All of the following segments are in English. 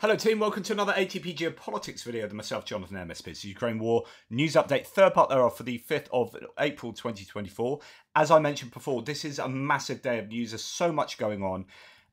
Hello team, welcome to another ATP Geopolitics video with myself, Jonathan MSP. Ukraine War News Update, third part thereof for the 5th of April 2024. As I mentioned before, this is a massive day of news. There's so much going on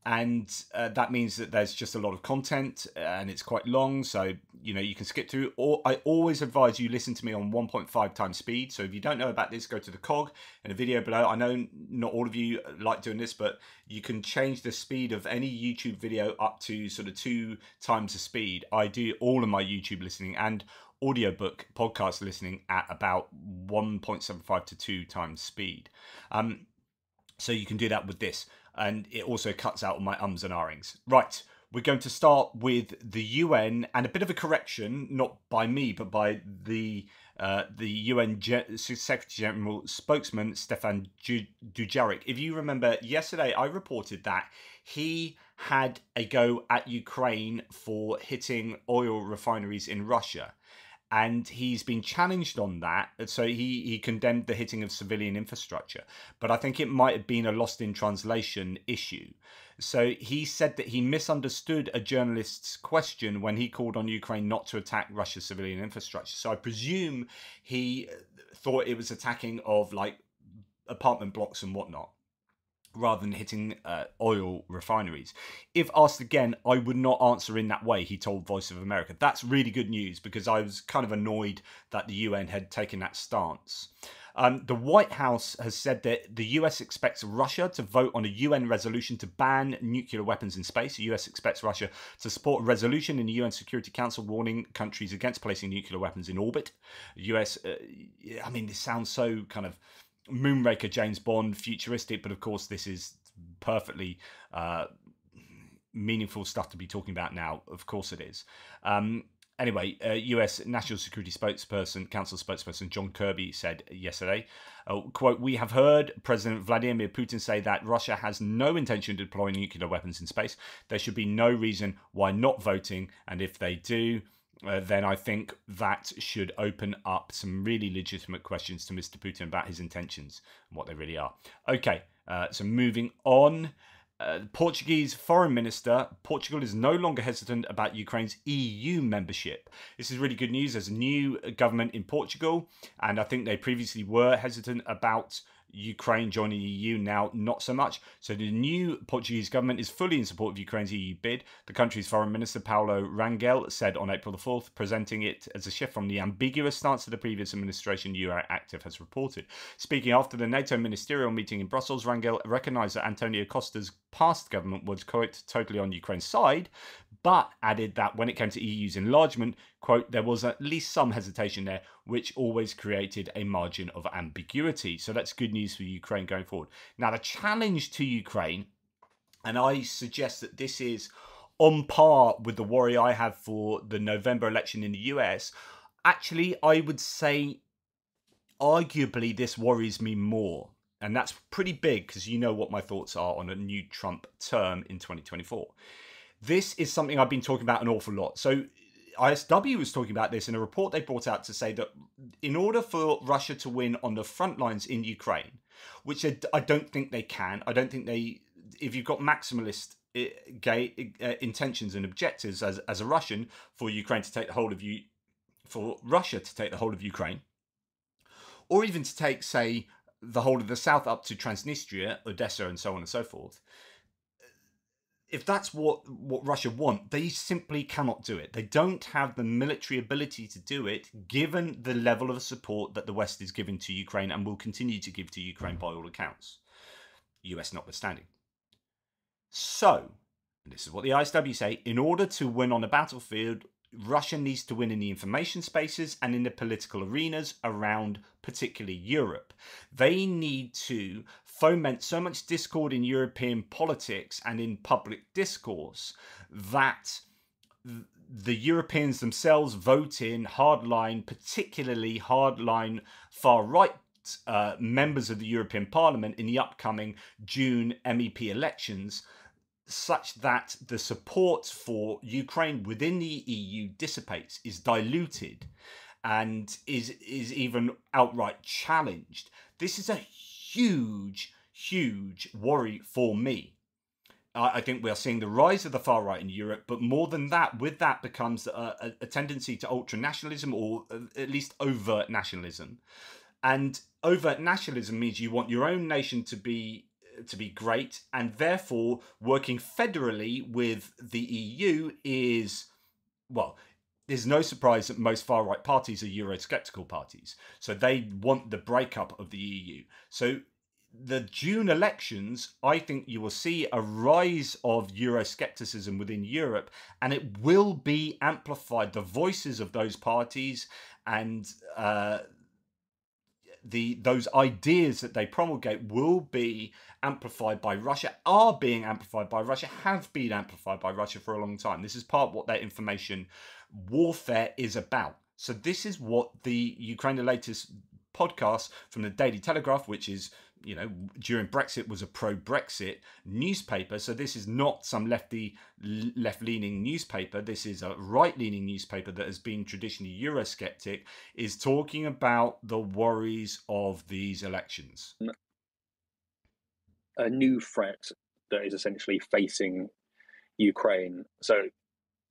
and uh, that means that there's just a lot of content and it's quite long so you know you can skip through. Or i always advise you listen to me on 1.5 times speed. So if you don't know about this go to the cog in the video below. I know not all of you like doing this but you can change the speed of any youtube video up to sort of two times the speed. I do all of my youtube listening and audiobook podcast listening at about 1.75 to 2 times speed. Um, so you can do that with this and it also cuts out my ums and ahings. Right, we're going to start with the UN and a bit of a correction, not by me, but by the uh, the UN Secretary General spokesman Stefan Dujarric. If you remember, yesterday I reported that he had a go at Ukraine for hitting oil refineries in Russia and he's been challenged on that. So he he condemned the hitting of civilian infrastructure, but I think it might have been a lost in translation issue. So he said that he misunderstood a journalist's question when he called on Ukraine not to attack Russia's civilian infrastructure. So I presume he uh, thought it was attacking of like apartment blocks and whatnot rather than hitting uh, oil refineries. If asked again, I would not answer in that way, he told Voice of America. That's really good news because I was kind of annoyed that the UN had taken that stance. Um, the White House has said that the US expects Russia to vote on a UN resolution to ban nuclear weapons in space. The US expects Russia to support a resolution in the UN Security Council warning countries against placing nuclear weapons in orbit. The US, uh, I mean, this sounds so kind of Moonraker, James Bond, futuristic, but of course this is perfectly uh, meaningful stuff to be talking about now. Of course it is. Um, anyway, uh, U.S. National Security spokesperson, Council spokesperson John Kirby said yesterday, uh, "quote We have heard President Vladimir Putin say that Russia has no intention of deploying nuclear weapons in space. There should be no reason why not voting, and if they do." Uh, then I think that should open up some really legitimate questions to Mr. Putin about his intentions and what they really are. Okay, uh, so moving on. Uh, Portuguese foreign minister, Portugal is no longer hesitant about Ukraine's EU membership. This is really good news. There's a new government in Portugal, and I think they previously were hesitant about Ukraine joining the EU now, not so much. So the new Portuguese government is fully in support of Ukraine's EU bid. The country's foreign minister Paulo Rangel said on April the 4th, presenting it as a shift from the ambiguous stance of the previous administration, Active has reported. Speaking after the NATO ministerial meeting in Brussels, Rangel recognized that Antonio Costa's past government was quote totally on Ukraine's side, but added that when it came to EU's enlargement, quote, there was at least some hesitation there, which always created a margin of ambiguity. So that's good news for Ukraine going forward. Now, the challenge to Ukraine, and I suggest that this is on par with the worry I have for the November election in the US. Actually, I would say arguably this worries me more. And that's pretty big because you know what my thoughts are on a new Trump term in 2024. This is something I've been talking about an awful lot. So ISW was talking about this in a report they brought out to say that in order for Russia to win on the front lines in Ukraine, which I don't think they can, I don't think they, if you've got maximalist eh, gay uh, intentions and objectives as, as a Russian for Ukraine to take the whole of you, for Russia to take the whole of Ukraine, or even to take, say, the whole of the south up to Transnistria, Odessa, and so on and so forth, if that's what what Russia want, they simply cannot do it. They don't have the military ability to do it, given the level of support that the West is giving to Ukraine and will continue to give to Ukraine by all accounts, US notwithstanding. So, this is what the ISW say: in order to win on the battlefield, Russia needs to win in the information spaces and in the political arenas around particularly Europe. They need to foment so much discord in European politics and in public discourse that the Europeans themselves vote in hardline, particularly hardline far right uh, members of the European Parliament in the upcoming June MEP elections such that the support for Ukraine within the EU dissipates, is diluted, and is is even outright challenged. This is a huge, huge worry for me. I think we are seeing the rise of the far right in Europe, but more than that, with that becomes a, a tendency to ultra nationalism or uh, at least overt nationalism. And overt nationalism means you want your own nation to be to be great, and therefore working federally with the EU is well. There's no surprise that most far right parties are Eurosceptical parties, so they want the breakup of the EU. So the June elections, I think you will see a rise of Euroscepticism within Europe, and it will be amplified. The voices of those parties and uh, the those ideas that they promulgate will be amplified by Russia, are being amplified by Russia, have been amplified by Russia for a long time. This is part of what their information warfare is about. So this is what the Ukraine latest podcast from the Daily Telegraph, which is you know, during Brexit was a pro-Brexit newspaper. So this is not some lefty, left-leaning newspaper. This is a right-leaning newspaper that has been traditionally Eurosceptic. Is talking about the worries of these elections. A new threat that is essentially facing Ukraine. So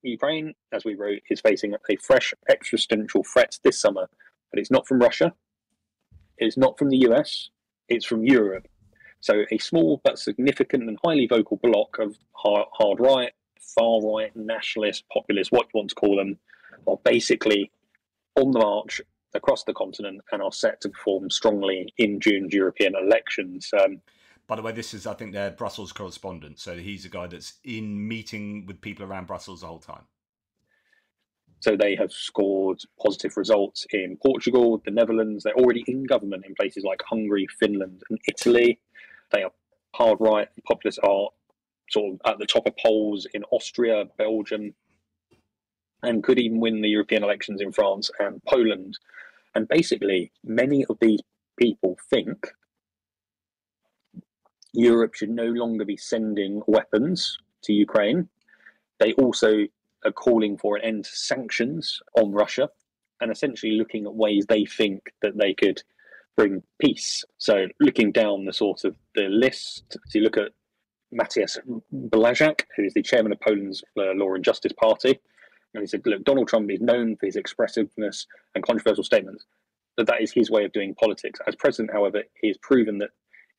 Ukraine, as we wrote, is facing a fresh existential threat this summer, but it's not from Russia. It's not from the US it's from Europe. So a small but significant and highly vocal bloc of hard, hard right, far right, nationalist, populist, what you want to call them, are basically on the march across the continent and are set to perform strongly in June's European elections. Um, by the way, this is, I think, their Brussels correspondent. So he's a guy that's in meeting with people around Brussels the whole time. So they have scored positive results in Portugal, the Netherlands. They're already in government in places like Hungary, Finland, and Italy. They are hard right. Populists are sort of at the top of polls in Austria, Belgium, and could even win the European elections in France and Poland. And basically, many of these people think Europe should no longer be sending weapons to Ukraine. They also are calling for an end to sanctions on Russia and essentially looking at ways they think that they could bring peace. So looking down the sort of the list, so you look at Matthias Błaszczak, who is the chairman of Poland's uh, Law and Justice Party, and he said, look, Donald Trump is known for his expressiveness and controversial statements, but that is his way of doing politics. As president, however, he has proven that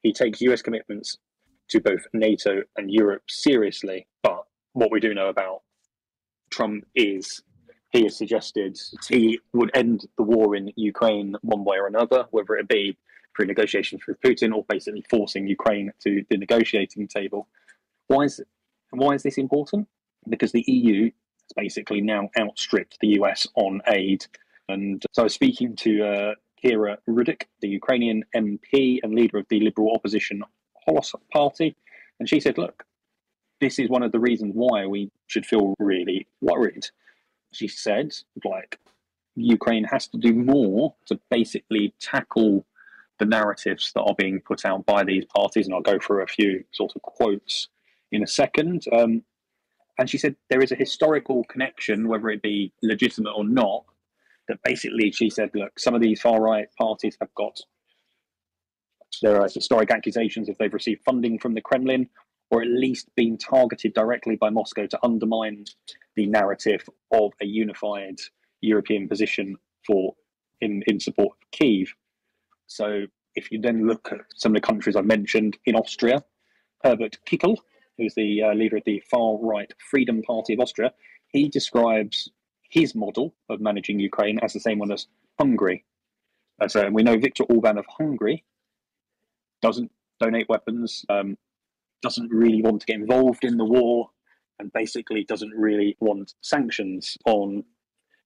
he takes US commitments to both NATO and Europe seriously. But what we do know about Trump is he has suggested he would end the war in Ukraine one way or another, whether it be through negotiations with Putin or basically forcing Ukraine to the negotiating table. Why is why is this important? Because the EU has basically now outstripped the US on aid. And so I was speaking to uh, Kira Rudik, the Ukrainian MP and leader of the Liberal opposition Holos Party, and she said, "Look, this is one of the reasons why we should feel really worried. She said, like, Ukraine has to do more to basically tackle the narratives that are being put out by these parties. And I'll go through a few sort of quotes in a second. Um, and she said there is a historical connection, whether it be legitimate or not, that basically she said, look, some of these far right parties have got there are historic accusations if they've received funding from the Kremlin or at least been targeted directly by Moscow to undermine the narrative of a unified European position for in, in support of Kiev. So if you then look at some of the countries I mentioned in Austria, Herbert Kickl, who's the uh, leader of the far right Freedom Party of Austria, he describes his model of managing Ukraine as the same one as Hungary. Uh, so we know Viktor Orban of Hungary doesn't donate weapons, um, doesn't really want to get involved in the war and basically doesn't really want sanctions on.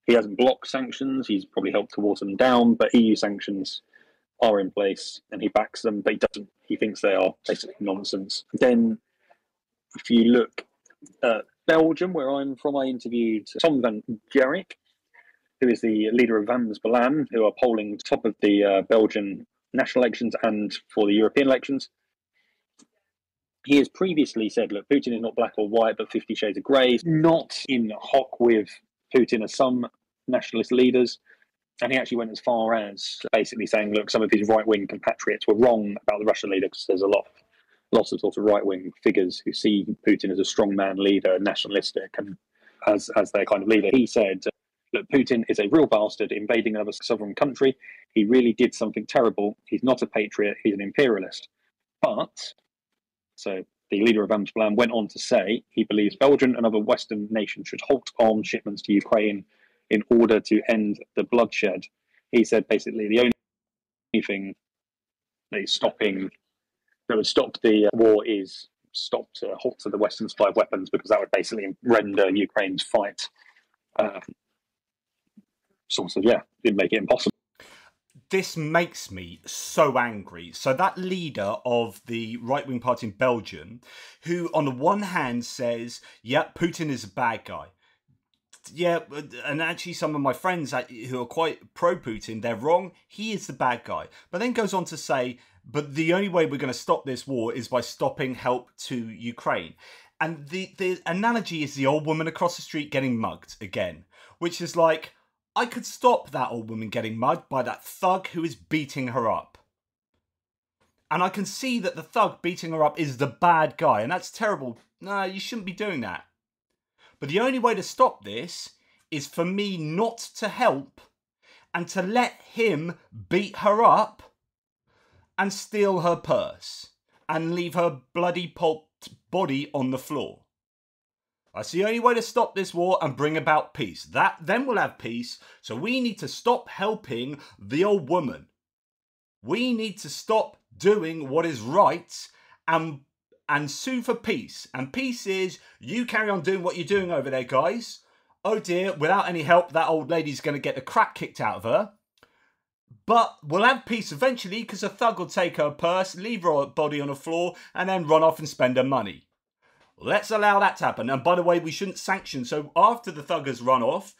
He hasn't blocked sanctions, he's probably helped to water them down, but EU sanctions are in place and he backs them, but he doesn't, he thinks they are basically nonsense. Then, if you look at Belgium, where I'm from, I interviewed Tom van Grieken, who is the leader of Vlaams Belang, who are polling top of the uh, Belgian national elections and for the European elections he has previously said, look, Putin is not black or white, but 50 shades of grey, not in hock with Putin as some nationalist leaders. And he actually went as far as basically saying, look, some of his right wing compatriots were wrong about the Russian leader because there's a lot of lots of sort of right wing figures who see Putin as a strongman leader, nationalistic, and as as their kind of leader. He said, "Look, Putin is a real bastard invading another sovereign country. He really did something terrible. He's not a patriot. He's an imperialist." But so the leader of Amsterdam went on to say he believes Belgium and other Western nations should halt arms shipments to Ukraine in order to end the bloodshed. He said basically the only thing that is stopping that would stop the war is stop to halt to the Western supply of weapons because that would basically render Ukraine's fight uh, sort of yeah, it'd make it impossible this makes me so angry. So that leader of the right wing party in Belgium, who on the one hand says, "Yeah, Putin is a bad guy." Yeah, and actually, some of my friends who are quite pro Putin, they're wrong. He is the bad guy. But then goes on to say, but the only way we're going to stop this war is by stopping help to Ukraine. And the, the analogy is the old woman across the street getting mugged again, which is like, I could stop that old woman getting mugged by that thug who is beating her up. And I can see that the thug beating her up is the bad guy, and that's terrible. No, you shouldn't be doing that. But the only way to stop this is for me not to help and to let him beat her up and steal her purse and leave her bloody pulped body on the floor. That's the only way to stop this war and bring about peace. That then we'll have peace. So we need to stop helping the old woman. We need to stop doing what is right and and sue for peace. And peace is you carry on doing what you're doing over there, guys. Oh dear, without any help, that old lady's going to get the crap kicked out of her. But we'll have peace eventually because a thug will take her purse, leave her body on the floor, and then run off and spend her money. Let's allow that to happen. And by the way, we shouldn't sanction. So after the thug has run off,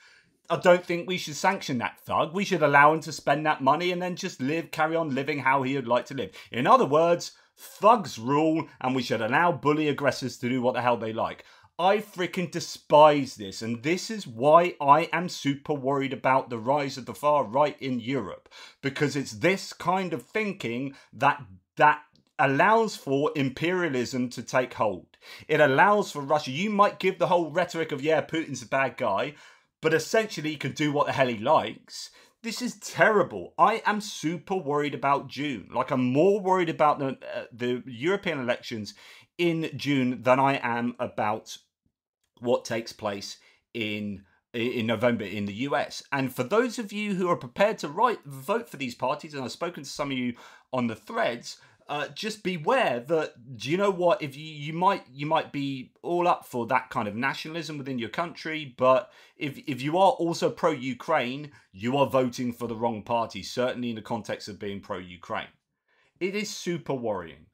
I don't think we should sanction that thug. We should allow him to spend that money and then just live, carry on living how he would like to live. In other words, thugs rule and we should allow bully aggressors to do what the hell they like. I freaking despise this, and this is why I am super worried about the rise of the far right in Europe because it's this kind of thinking that that allows for imperialism to take hold. It allows for Russia. You might give the whole rhetoric of, yeah, Putin's a bad guy, but essentially he can do what the hell he likes. This is terrible. I am super worried about June. Like, I'm more worried about the, uh, the European elections in June than I am about what takes place in in November in the US. And for those of you who are prepared to write vote for these parties, and I've spoken to some of you on the threads, uh, just beware that do you know what if you you might you might be all up for that kind of nationalism within your country but if if you are also pro Ukraine you are voting for the wrong party certainly in the context of being pro Ukraine it is super worrying.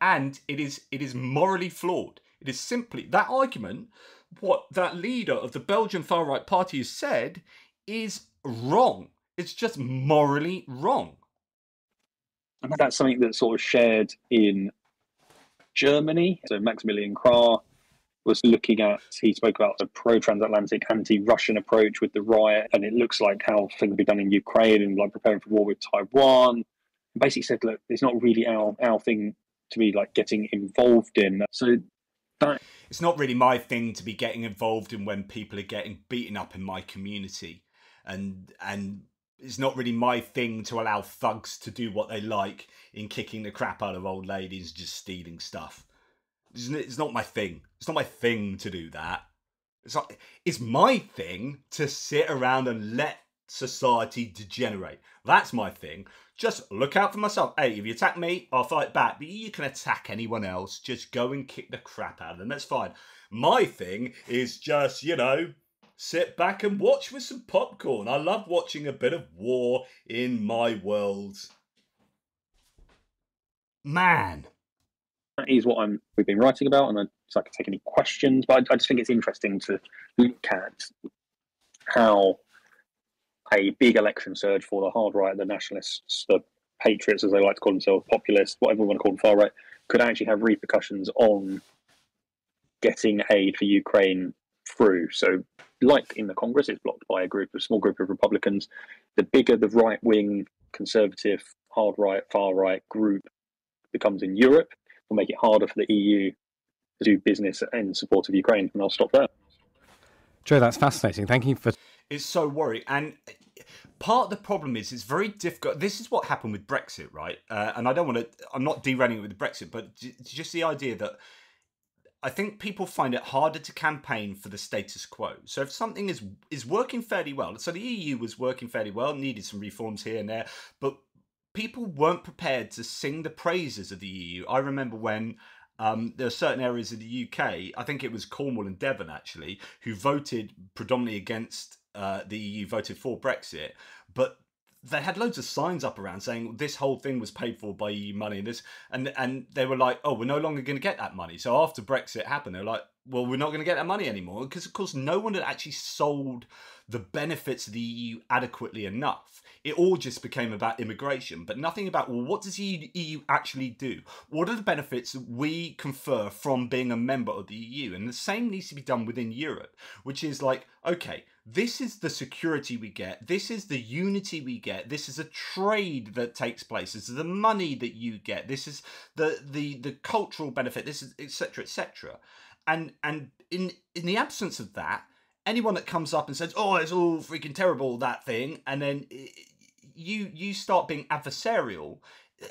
And it is it is morally flawed. It is simply that argument what that leader of the Belgian far right party has said is wrong it's just morally wrong and that's something that's sort of shared in Germany. So Maximilian Krah was looking at, he spoke about a pro transatlantic, anti Russian approach with the riot. And it looks like how things be done in Ukraine and like preparing for war with Taiwan. Basically said, look, it's not really our, our thing to be like getting involved in. So that. It's not really my thing to be getting involved in when people are getting beaten up in my community and and it's not really my thing to allow thugs to do what they like in kicking the crap out of old ladies just stealing stuff. It's not my thing. It's not my thing to do that. It's not, it's my thing to sit around and let society degenerate. That's my thing. Just look out for myself. Hey, if you attack me, I'll fight back. But you can attack anyone else. Just go and kick the crap out of them. That's fine. My thing is just, you know, sit back and watch with some popcorn. I love watching a bit of war in my world. Man. That is what I'm we've been writing about, and I, so I can take any questions. But I, I just think it's interesting to look at how a big election surge for the hard right, the nationalists, the patriots, as they like to call themselves, populists, whatever we want to call them, far right, could actually have repercussions on getting aid for Ukraine through. So, like in the Congress, it's blocked by a group, a small group of Republicans. The bigger the right wing, conservative, hard right, far right group becomes in Europe, will make it harder for the EU to do business in support of Ukraine. And I'll stop there. Joe, that's fascinating. Thank you for. It's so worrying. And part of the problem is it's very difficult. This is what happened with Brexit, right? Uh, and I don't want to, I'm not derailing it with Brexit, but just the idea that I think people find it harder to campaign for the status quo. So if something is is working fairly well, so the EU was working fairly well, needed some reforms here and there, but people weren't prepared to sing the praises of the EU. I remember when um, there are certain areas of the UK, I think it was Cornwall and Devon actually, who voted predominantly against uh, the EU, voted for Brexit, but they had loads of signs up around saying this whole thing was paid for by EU money and this and and they were like oh we're no longer going to get that money. So after brexit happened they're like well we're not going to get that money anymore because of course no one had actually sold the benefits of the eu adequately enough. It all just became about immigration but nothing about well what does the eu actually do? What are the benefits we confer from being a member of the eu and the same needs to be done within europe which is like okay this is the security we get this is the unity we get this is a trade that takes place this is the money that you get this is the the the cultural benefit this is etc etc and and in in the absence of that anyone that comes up and says oh it's all freaking terrible that thing and then eh, you you start being adversarial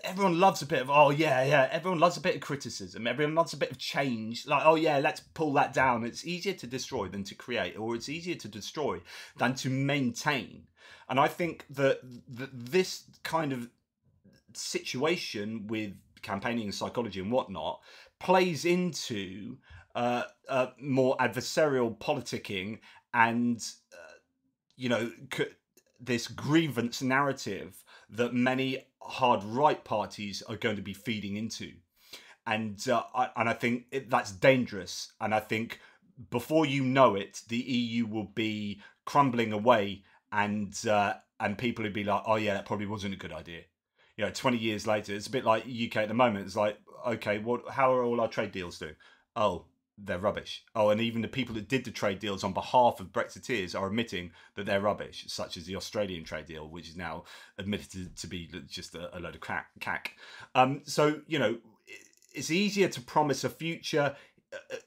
everyone loves a bit of oh yeah yeah everyone loves a bit of criticism. Everyone loves a bit of change. Like oh yeah let's pull that down. It's easier to destroy than to create or it's easier to destroy than to maintain. And i think that, that this kind of situation with campaigning and psychology and whatnot plays into uh, uh, more adversarial politicking and uh, you know this grievance narrative that many hard right parties are going to be feeding into, and uh, I, and I think it, that's dangerous. And I think before you know it, the EU will be crumbling away, and uh, and people will be like, oh yeah, that probably wasn't a good idea. You know, twenty years later, it's a bit like UK at the moment. It's like, okay, what? How are all our trade deals doing? Oh, they're rubbish. Oh, and even the people that did the trade deals on behalf of Brexiteers are admitting that they're rubbish, such as the Australian trade deal, which is now admitted to, be just a, a, load of crack, cack. Um, so, you know, it's easier to promise a future uh, uh,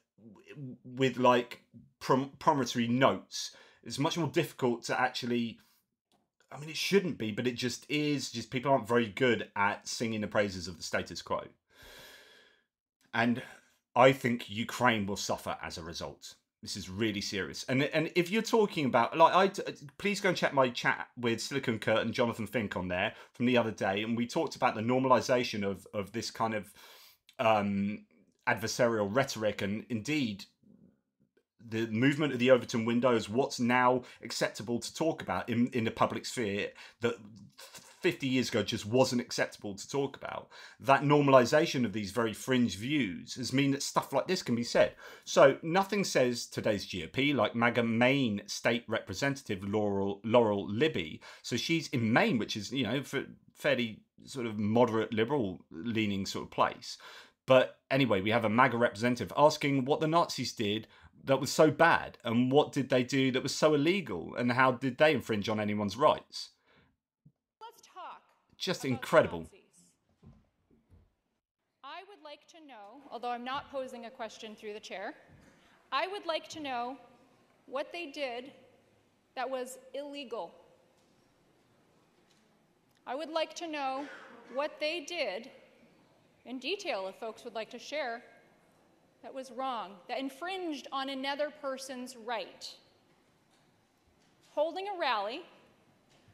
with like prom- promissory notes. It's much more difficult to actually. I mean, it shouldn't be, but it just is. Just people aren't very good at singing the praises of the status quo. And I think Ukraine will suffer as a result. This is really serious. And and if you're talking about like I please go and check my chat with Silicon Kurt and Jonathan Fink on there from the other day, and we talked about the normalization of of this kind of um, adversarial rhetoric, and indeed the movement of the Overton window is what's now acceptable to talk about in in the public sphere that 50 years ago just wasn't acceptable to talk about. That normalization of these very fringe views has mean that stuff like this can be said. So nothing says today's GOP like MAGA Maine state representative Laurel Laurel Libby. So she's in Maine, which is you know fairly sort of moderate liberal leaning sort of place. But anyway, we have a MAGA representative asking what the Nazis did that was so bad and what did they do that was so illegal and how did they infringe on anyone's rights just incredible. I would like to know, although I'm not posing a question through the chair, I would like to know what they did that was illegal. I would like to know what they did in detail, if folks would like to share, that was wrong, that infringed on another person's right. Holding a rally,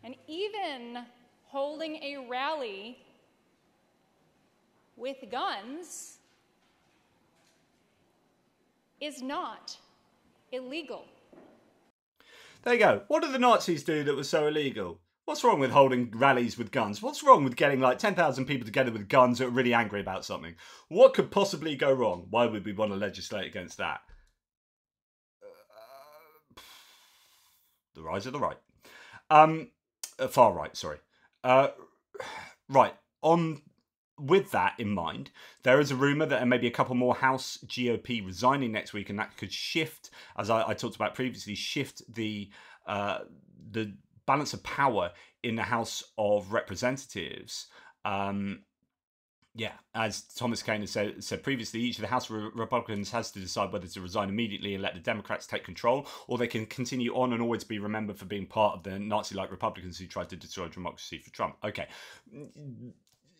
and even holding a rally with guns is not illegal. There you go. What did the Nazis do that was so illegal? What's wrong with holding rallies with guns? What's wrong with getting like 10,000 people together with guns that are really angry about something? What could possibly go wrong? Why would we want to legislate against that? Uh, the rise of the right. Um, uh, far right, sorry. Uh, right. On with that in mind, there is a rumor that there may be a couple more House GOP resigning next week, and that could shift, as I, I talked about previously, shift the uh, the balance of power in the House of Representatives. Um, Yeah, as Thomas Kane has said, said previously, each of the House Republicans has to decide whether to resign immediately and let the Democrats take control, or they can continue on and always be remembered for being part of the Nazi like Republicans who tried to destroy democracy for Trump. Okay.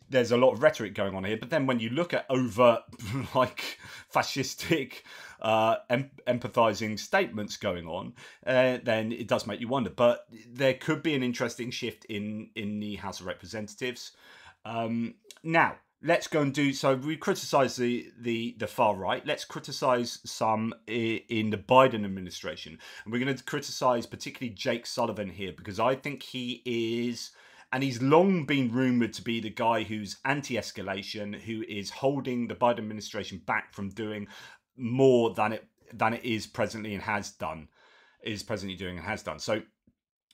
There's a lot of rhetoric going on here, but then when you look at overt, like fascistic, uh, em- empathizing statements going on, uh, then it does make you wonder. But there could be an interesting shift in in the House of Representatives. Um, now, let's go and do so we criticize the the the far right. Let's criticize some in the biden administration. And we're going to criticize particularly jake sullivan here because i think he is and he's long been rumored to be the guy who's anti-escalation who is holding the biden administration back from doing more than it than it is presently and has done is presently doing and has done. So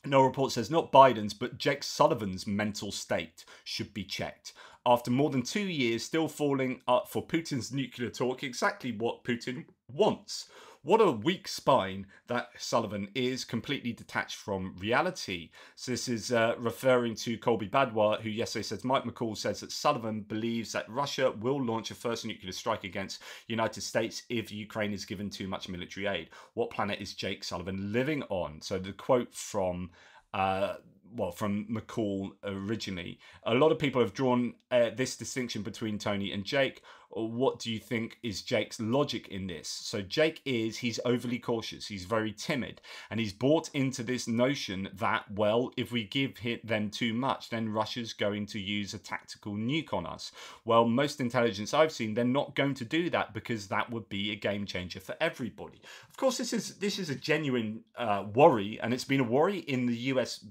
no report says not Biden's, but Jake Sullivan's mental state should be checked after more than two years still falling up for Putin's nuclear talk, exactly what Putin wants. What a weak spine that Sullivan is, completely detached from reality. So this is uh, referring to Colby Badhwar, who yesterday says Mike McCaul says that Sullivan believes that Russia will launch a first nuclear strike against United States if Ukraine is given too much military aid. What planet is Jake Sullivan living on? So the quote from uh, well, from McCaul originally. A lot of people have drawn uh, this distinction between Tony and Jake. What do you think is Jake's logic in this? So, Jake is, he's overly cautious, he's very timid, and he's bought into this notion that, well, if we give them too much, then Russia's going to use a tactical nuke on us. Well, most intelligence I've seen, they're not going to do that because that would be a game changer for everybody. Of course, this is this is a genuine uh, worry, and it's been a worry in the US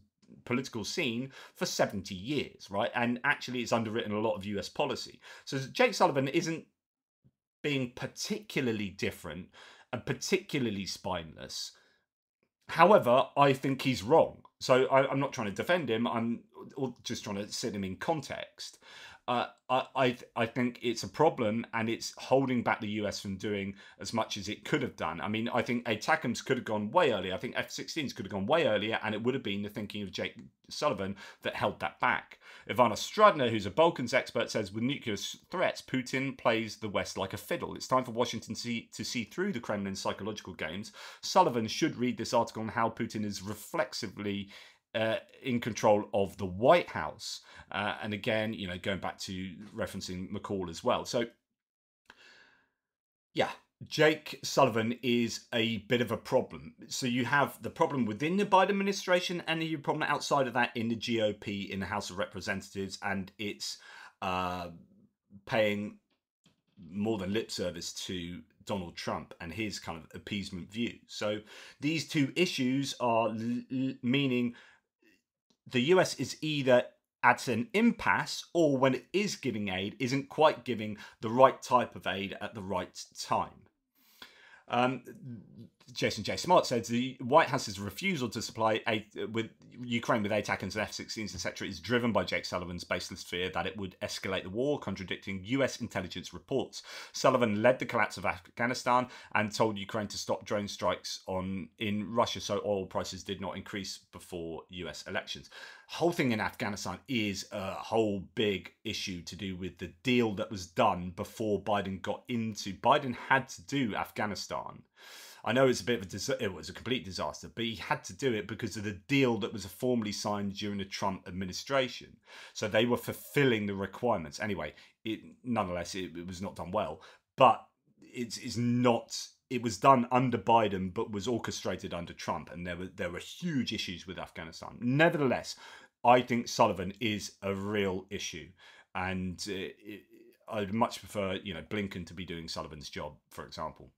political scene for 70 years, right? And actually, it's underwritten a lot of US policy. So Jake Sullivan isn't being particularly different and particularly spineless. However, I think he's wrong. So I, am not trying to defend him. I'm uh, just trying to set him in context I I, think it's a problem and it's holding back the US from doing as much as it could have done. I mean, I think ATACMS could have gone way earlier. I think F-16s could have gone way earlier, and it would have been the thinking of Jake Sullivan that held that back. Ivana Stradner, who's a Balkans expert, says with nuclear threats, Putin plays the West like a fiddle. It's time for Washington to see through the Kremlin's psychological games. Sullivan should read this article on how Putin is reflexively uh, in control of the White House. Uh, and again, you know, going back to referencing McCaul as well. So, yeah, Jake Sullivan is a bit of a problem. So you have the problem within the Biden administration, and the problem outside of that in the GOP in the House of Representatives, and it's uh, paying more than lip service to Donald Trump and his kind of appeasement view. So these two issues are meaning the US is either at an impasse or when it is giving aid, isn't quite giving the right type of aid at the right time. Um, Jason J. Smart said the White House's refusal to supply aid with Ukraine with ATACMS and F-16s, etc., is driven by Jake Sullivan's baseless fear that it would escalate the war, contradicting U.S. intelligence reports. Sullivan led the collapse of Afghanistan and told Ukraine to stop drone strikes on in Russia, so oil prices did not increase before U.S. elections. Whole thing in Afghanistan is a whole big issue to do with the deal that was done before Biden got into. Biden had to do Afghanistan I know it's a bit of a dis- it was a complete disaster, but he had to do it because of the deal that was formally signed during the Trump administration. So they were fulfilling the requirements. Anyway, it nonetheless it, it was not done well, but it's it's not. It was done under Biden, but was orchestrated under Trump, and there were there were huge issues with Afghanistan. Nevertheless, I think Sullivan is a real issue, and uh, it, I'd much prefer you know Blinken to be doing Sullivan's job, for example.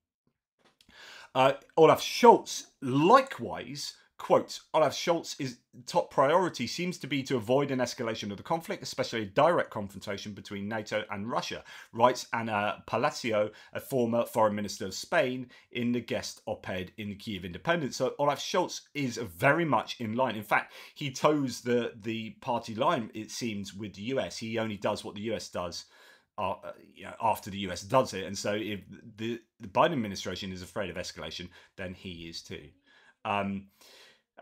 Uh, Olaf Scholz, likewise, quote, Olaf Scholz's top priority seems to be to avoid an escalation of the conflict, especially a direct confrontation between NATO and Russia, writes Ana Palacio, a former foreign minister of Spain, in the guest op ed in the Kiev Independent. So Olaf Scholz is very much in line. In fact, he toes the, the party line, it seems, with the US. He only does what the US does uh, you know, after the US does it. And so if the, the Biden administration is afraid of escalation, then he is too. Um,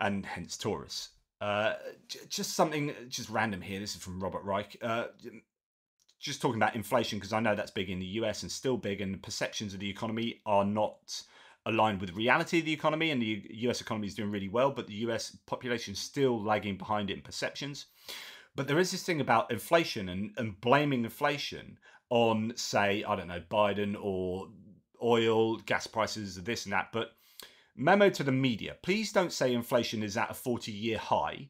and hence Taurus. Uh, j- just something just random here. This is from Robert Reich. Uh, just talking about inflation because I know that's big in the US and still big, and the perceptions of the economy are not aligned with reality of the economy. And the US economy is doing really well, but the US population is still lagging behind it in perceptions. But there is this thing about inflation and, and blaming inflation on, say, I don't know, Biden or oil, gas prices, this and that. But memo to the media please don't say inflation is at a 40 year high,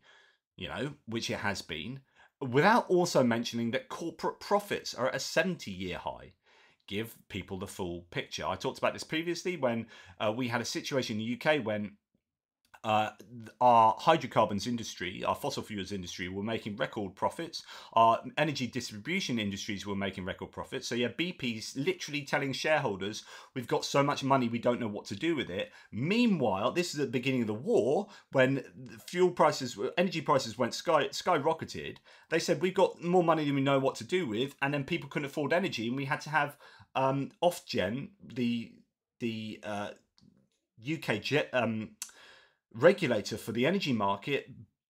you know, which it has been, without also mentioning that corporate profits are at a 70 year high. Give people the full picture. I talked about this previously when uh, we had a situation in the UK when uh, our hydrocarbons industry, our fossil fuels industry, were making record profits. Our energy distribution industries were making record profits. So yeah, BP's literally telling shareholders, "We've got so much money, we don't know what to do with it." Meanwhile, this is the beginning of the war when fuel prices, energy prices went sky skyrocketed. They said, "We've got more money than we know what to do with," and then people couldn't afford energy, and we had to have um, Ofgem, the the uh, UK jet. Um, regulator for the energy market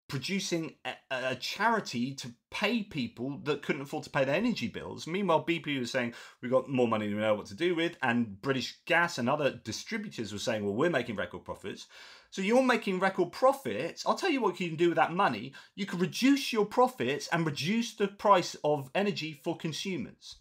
producing a, a, charity to pay people that couldn't afford to pay their energy bills. Meanwhile, BP was saying we've got more money than we know what to do with, and British Gas and other distributors were saying, well, we're making record profits. So you're making record profits. I'll tell you what you can do with that money. You can reduce your profits and reduce the price of energy for consumers.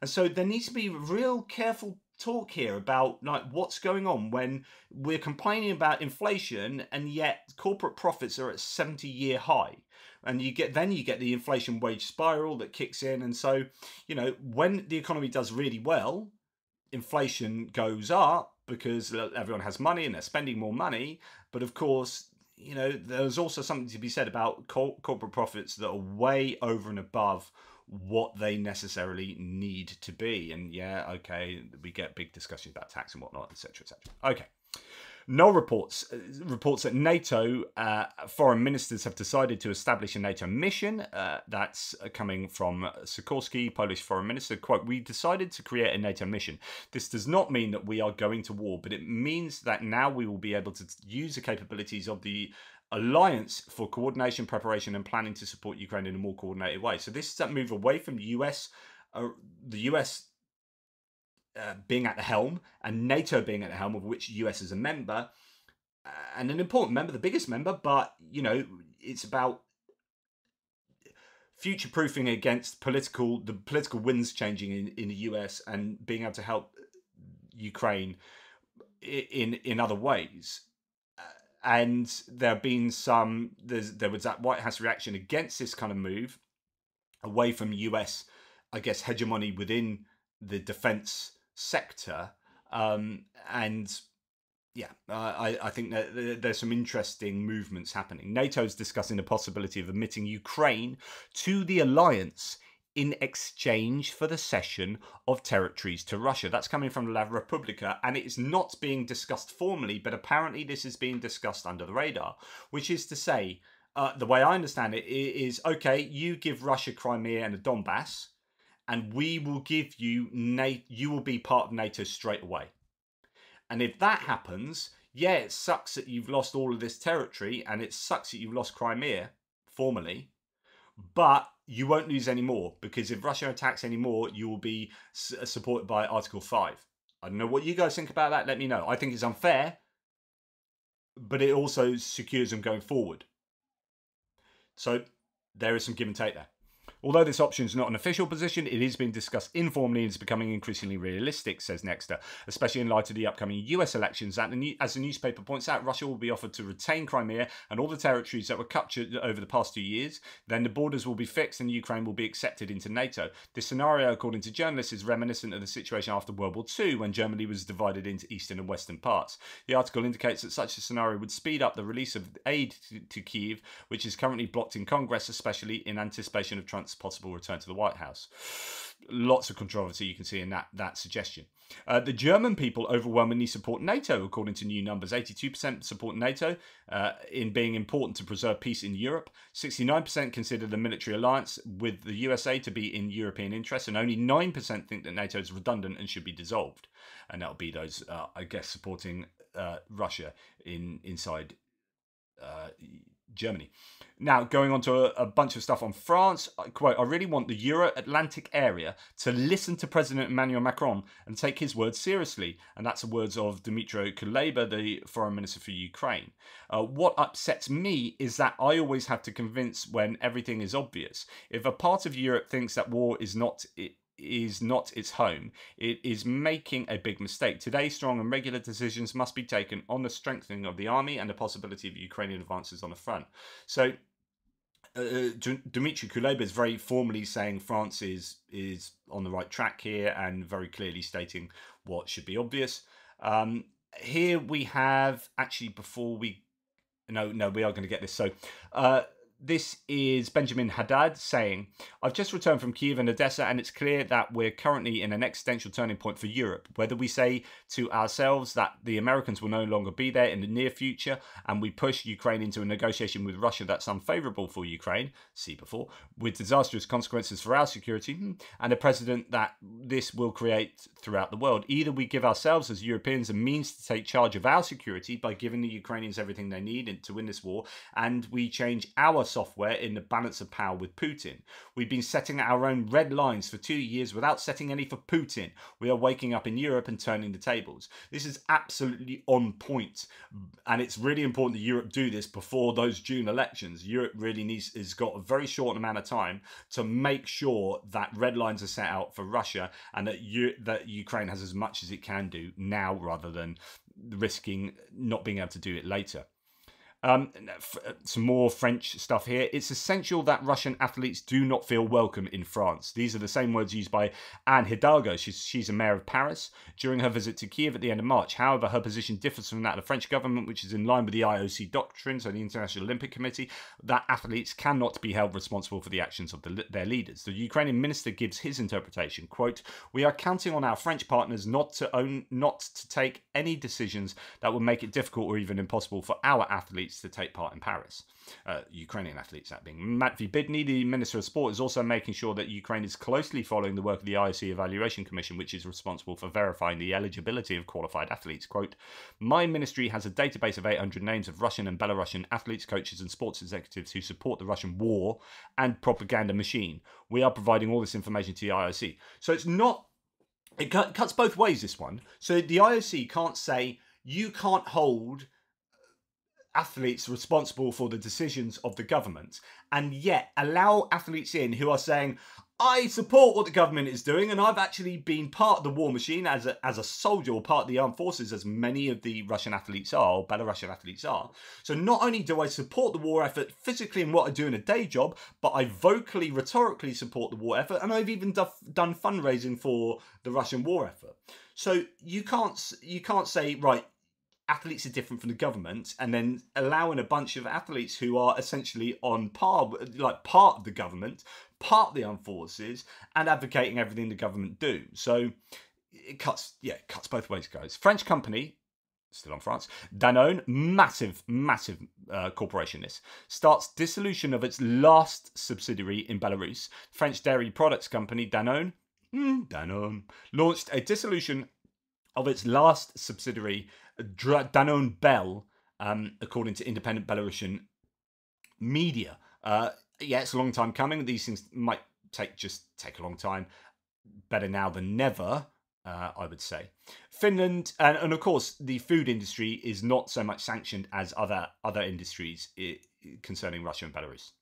And so there needs to be real careful talk here about like what's going on when we're complaining about inflation and yet corporate profits are at 70 year high. And you get then you get the inflation wage spiral that kicks in. And so you know when the economy does really well inflation goes up because everyone has money and they're spending more money. But of course you know there's also something to be said about corporate profits that are way over and above what they necessarily need to be. And yeah, okay, we get big discussions about tax and whatnot, etc., etc. Okay. No reports uh, reports that NATO uh, foreign ministers have decided to establish a NATO mission. Uh, that's coming from Sikorski, Polish foreign minister. "Quote: We decided to create a NATO mission. This does not mean that we are going to war, but it means that now we will be able to use the capabilities of the alliance for coordination, preparation, and planning to support Ukraine in a more coordinated way. So this is that move away from the US, uh, the US uh, being at the helm, and NATO being at the helm, of which the US is a member, uh, and an important member, the biggest member. But you know, it's about future proofing against political the political winds changing in, in the US and being able to help Ukraine in in other ways and there have been some there was that White House reaction against this kind of move away from US, I guess, hegemony within the defense sector, um, and yeah, uh, I, I think that there's some interesting movements happening. NATO is discussing the possibility of admitting Ukraine to the alliance in exchange for the cession of territories to Russia. That's coming from La Repubblica, and it is not being discussed formally, but apparently this is being discussed under the radar, which is to say, uh, the way I understand it is okay, you give Russia Crimea and the Donbass, and we will give you, NATO, you will be part of NATO straight away. And if that happens, yeah, it sucks that you've lost all of this territory, and it sucks that you've lost Crimea formally, but you won't lose any more because if Russia attacks anymore, you will be uh, supported by Article 5. I don't know what you guys think about that. Let me know. I think it's unfair, but it also secures them going forward. So there is some give and take there. Although this option is not an official position, it is being discussed informally and is becoming increasingly realistic, says NEXTA, especially in light of the upcoming US elections. As the newspaper points out, Russia will be offered to retain Crimea and all the territories that were captured over the past two years. Then the borders will be fixed and Ukraine will be accepted into NATO. This scenario, according to journalists, is reminiscent of the situation after World War II when Germany was divided into eastern and western parts. The article indicates that such a scenario would speed up the release of aid to, to Kiev, which is currently blocked in Congress, especially in anticipation of Trump's possible return to the White House. Lots of controversy you can see in that that suggestion. Uh, the German people overwhelmingly support NATO, according to new numbers. 82% support NATO uh, in being important to preserve peace in Europe. 69% consider the military alliance with the USA to be in European interest, and only 9% think that NATO is redundant and should be dissolved. And that'll be those, uh, I guess, supporting uh, Russia in inside uh, Germany. Now, going on to a, a, bunch of stuff on France, I quote, I really want the Euro Atlantic area to listen to President Emmanuel Macron and take his words seriously. And that's the words of Dmytro Kuleba, the foreign minister for Ukraine. Uh, what upsets me is that I always have to convince when everything is obvious. If a part of Europe thinks that war is not is not its home. It is making a big mistake. Today, strong and regular decisions must be taken on the strengthening of the army and the possibility of Ukrainian advances on the front. So uh, uh Dmitry Kuleba is very formally saying France is is on the right track here and very clearly stating what should be obvious. Um, here we have actually before we no no we are going to get this so uh, this is Benjamin Haddad saying, I've just returned from Kiev and Odessa, and it's clear that we're currently in an existential turning point for Europe. Whether we say to ourselves that the Americans will no longer be there in the near future and we push Ukraine into a negotiation with Russia that's unfavorable for Ukraine, see before, with disastrous consequences for our security, hmm, and a precedent that this will create throughout the world. Either we give ourselves as Europeans a means to take charge of our security by giving the Ukrainians everything they need to win this war, and we change our software in the balance of power with Putin. We've been setting our own red lines for two years without setting any for Putin. We are waking up in Europe and turning the tables. This is absolutely on point, and it's really important that Europe do this before those June elections. Europe really needs has got a very short amount of time to make sure that red lines are set out for Russia and that you, that Ukraine has as much as it can do now rather than risking not being able to do it later. Um, some more French stuff here. It's essential that Russian athletes do not feel welcome in France. These are the same words used by Anne Hidalgo. She's, she's a mayor of Paris during her visit to Kiev at the end of March. However, her position differs from that of the French government, which is in line with the IOC doctrine, so the International Olympic Committee, that athletes cannot be held responsible for the actions of the, their leaders. The Ukrainian minister gives his interpretation. Quote, We are counting on our French partners not to own, not to take any decisions that would make it difficult or even impossible for our athletes athletes to take part in Paris. Uh, Ukrainian athletes, that being. Matvey Bidny, the Minister of Sport, is also making sure that Ukraine is closely following the work of the IOC Evaluation Commission, which is responsible for verifying the eligibility of qualified athletes. Quote, My ministry has a database of 800 names of Russian and Belarusian athletes, coaches, and sports executives who support the Russian war and propaganda machine. We are providing all this information to the IOC. So it's not it cuts both ways this one so the ioc can't say you can't hold athletes responsible for the decisions of the government and yet allow athletes in who are saying I support what the government is doing, and I've actually been part of the war machine as a, as a soldier or part of the armed forces, as many of the Russian athletes are, or Belarusian athletes are. So not only do I support the war effort physically in what I do in a day job, but I vocally, rhetorically support the war effort, and I've even done fundraising for the Russian war effort. So you can't you can't say right athletes are different from the government and then allowing a bunch of athletes who are essentially on par like part of the government part of the armed forces and advocating everything the government do. So it cuts yeah it cuts both ways guys. French company still on france danone massive massive uh, corporation this starts dissolution of its last subsidiary in belarus. French dairy products company danone mm, danone launched a dissolution of its last subsidiary Danone Bell, um, according to independent Belarusian media. Uh, yeah, it's a long time coming. These things might take just take a long time. Better now than never, uh, I would say. Finland, and, and, of course, the food industry is not so much sanctioned as other other industries concerning Russia and Belarus.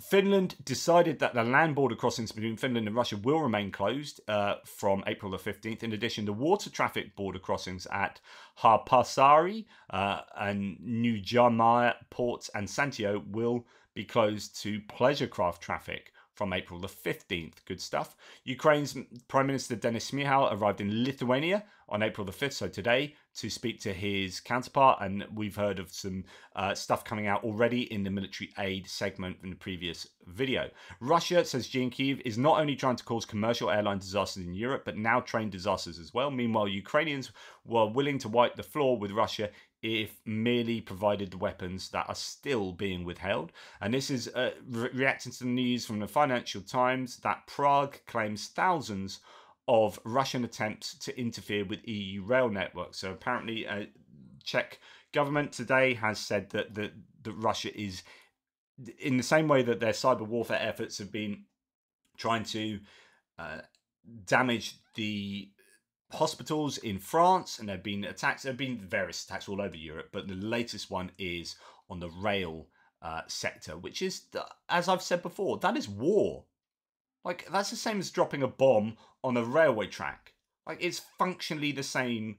Finland decided that the land border crossings between Finland and Russia will remain closed uh, from April the 15th. In addition, the water traffic border crossings at Haapasaari uh, and Nuijamaa ports and Santio will be closed to pleasure craft traffic from April the 15th. Good stuff. Ukraine's Prime Minister Denis Shmyhal arrived in Lithuania on April the 5th, so today, to speak to his counterpart. And we've heard of some uh, stuff coming out already in the military aid segment in the previous video. Russia, says Jean Kiev, is not only trying to cause commercial airline disasters in Europe, but now train disasters as well. Meanwhile, Ukrainians were willing to wipe the floor with Russia if merely provided the weapons that are still being withheld. And this is uh, re- reacting to the news from the Financial Times that Prague claims thousands of Russian attempts to interfere with EU rail networks. So apparently, uh, Czech government today has said that that, that Russia is in the same way that their cyber warfare efforts have been trying to uh, damage the hospitals in France, and there have been attacks. There have been various attacks all over Europe, but the latest one is on the rail uh, sector, which is, as I've said before, that is war. Like that's the same as dropping a bomb on a railway track. Like it's functionally the same.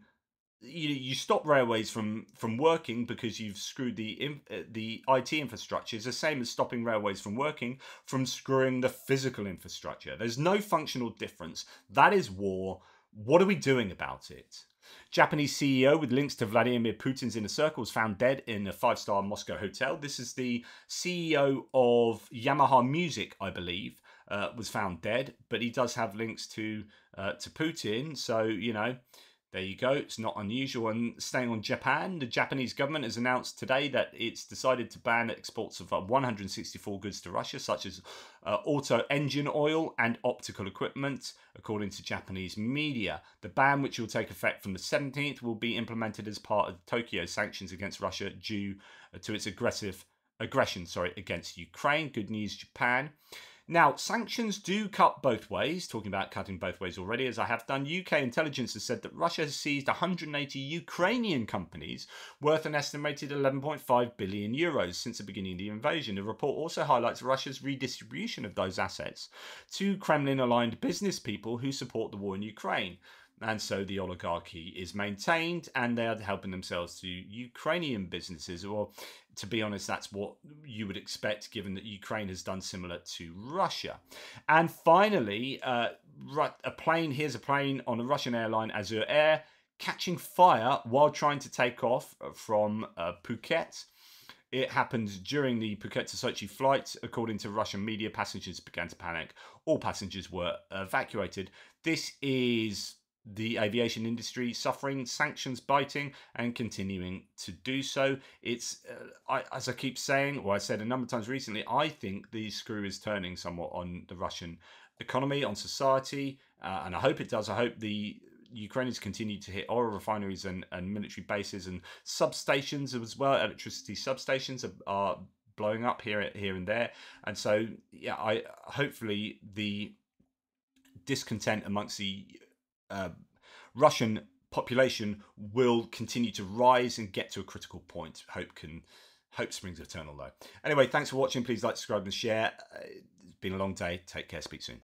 You you stop railways from from working because you've screwed the uh, the IT infrastructure. It's the same as stopping railways from working from screwing the physical infrastructure. There's no functional difference. That is war. What are we doing about it? Japanese CEO with links to Vladimir Putin's inner circle found dead in a five star Moscow hotel. This is the CEO of Yamaha Music, I believe, uh, was found dead, but he does have links to uh, to Putin. So you know, there you go. It's not unusual. And staying on Japan, the Japanese government has announced today that it's decided to ban exports of uh, 164 goods to Russia, such as uh, auto engine oil and optical equipment, according to Japanese media. The ban, which will take effect from the 17th, will be implemented as part of Tokyo's sanctions against Russia due to its aggressive aggression, sorry, against Ukraine. Good news, Japan. Now, sanctions do cut both ways, talking about cutting both ways already, as I have done. UK intelligence has said that Russia has seized 180 Ukrainian companies worth an estimated 11.5 billion euros since the beginning of the invasion. The report also highlights Russia's redistribution of those assets to Kremlin aligned business people who support the war in Ukraine and so the oligarchy is maintained and they are helping themselves to Ukrainian businesses. Or, to be honest, that's what you would expect given that Ukraine has done similar to Russia. And finally, uh, a plane here's a plane on a Russian airline, Azur Air, catching fire while trying to take off from uh, Phuket. It happened during the Phuket to Sochi flight. According to Russian media, passengers began to panic. All passengers were evacuated. This is the aviation industry suffering sanctions biting and continuing to do so. It's, uh, I, as I keep saying, or I said a number of times recently, I think the screw is turning somewhat on the Russian economy, on society, uh, and I hope it does. I hope the Ukrainians continue to hit oil refineries and, and military bases and substations as well. Electricity substations are, are blowing up here here and there, and so yeah, I hopefully the discontent amongst the uh, Russian population will continue to rise and get to a critical point. Hope can hope springs eternal though. Anyway, thanks for watching. Please like, subscribe, and share. Uh, it's been a long day. Take care. Speak soon.